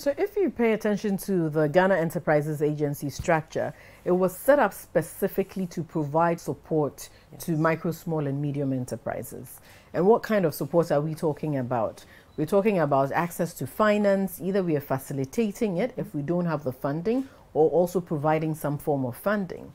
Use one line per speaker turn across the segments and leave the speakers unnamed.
So if you pay attention to the Ghana Enterprises Agency structure, it was set up specifically to provide support yes. to micro, small and medium enterprises. And what kind of support are we talking about? We're talking about access to finance, either we are facilitating it if we don't have the funding or also providing some form of funding.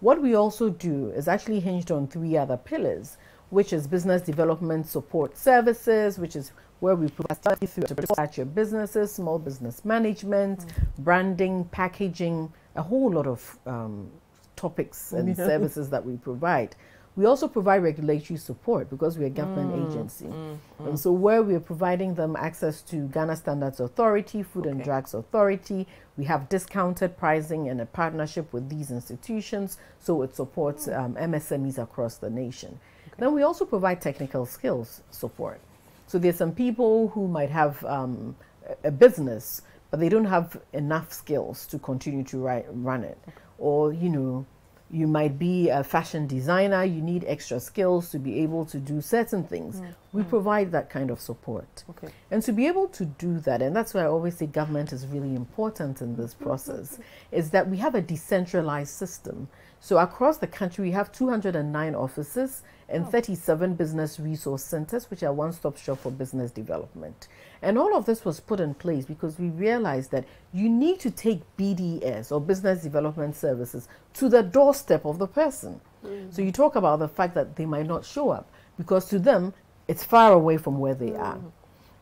What we also do is actually hinged on three other pillars, which is business development support services, which is where we provide through to start your businesses, small business management, mm. branding, packaging, a whole lot of um, topics and services that we provide. We also provide regulatory support because we're a government mm, agency. Mm, mm. And so where we're providing them access to Ghana Standards Authority, Food okay. and Drugs Authority, we have discounted pricing and a partnership with these institutions so it supports um, MSMEs across the nation. Okay. Then we also provide technical skills support. So there's some people who might have um, a business, but they don't have enough skills to continue to write, run it. Okay. Or, you know, you might be a fashion designer, you need extra skills to be able to do certain things. Mm. We mm. provide that kind of support. Okay. And to be able to do that, and that's why I always say government is really important in this process, is that we have a decentralized system. So across the country, we have 209 offices and 37 business resource centers, which are one stop shop for business development. And all of this was put in place because we realized that you need to take BDS or business development services to the doorstep of the person. Mm. So you talk about the fact that they might not show up because to them, it's far away from where they mm. are.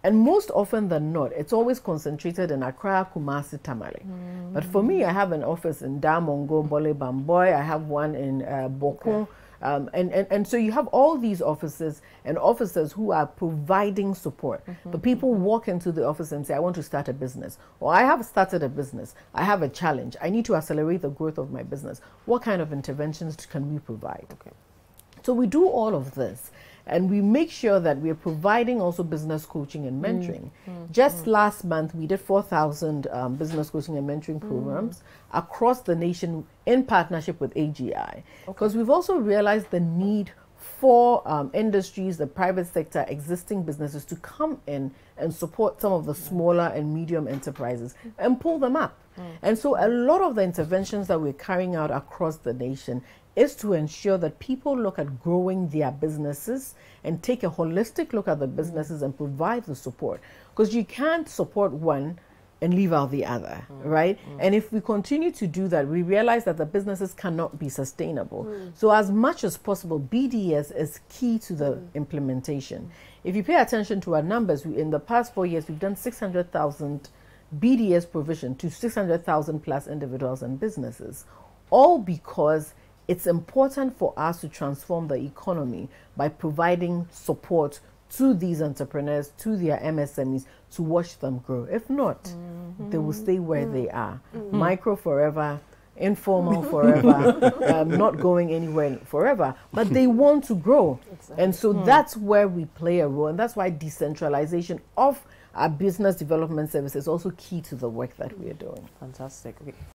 And most often than not, it's always concentrated in Accra, Kumasi, Tamale. Mm. But for me, I have an office in Damongo, Bole Bamboi. I have one in uh, Bokun. Okay. Um, and, and, and so you have all these offices and officers who are providing support. Mm -hmm. But people walk into the office and say, I want to start a business, or I have started a business, I have a challenge, I need to accelerate the growth of my business. What kind of interventions can we provide? Okay. So we do all of this and we make sure that we are providing also business coaching and mm. mentoring. Mm. Just mm. last month, we did 4,000 um, business coaching and mentoring mm. programs across the nation in partnership with AGI. Because okay. we've also realized the need for um, industries, the private sector, existing businesses to come in and support some of the smaller and medium enterprises and pull them up. Mm. And so a lot of the interventions that we're carrying out across the nation is to ensure that people look at growing their businesses and take a holistic look at the businesses and provide the support. Because you can't support one and leave out the other, mm. right? Mm. And if we continue to do that, we realize that the businesses cannot be sustainable. Mm. So, as much as possible, BDS is key to the mm. implementation. If you pay attention to our numbers, we, in the past four years, we've done 600,000 BDS provision to 600,000 plus individuals and businesses, all because it's important for us to transform the economy by providing support to these entrepreneurs, to their MSMEs, to watch them grow. If not, mm -hmm. they will stay where mm they are. Mm. Micro forever, informal forever, um, not going anywhere forever, but they want to grow. Exactly. And so mm. that's where we play a role. And that's why decentralization of our business development service is also key to the work that we are doing.
Fantastic. Okay.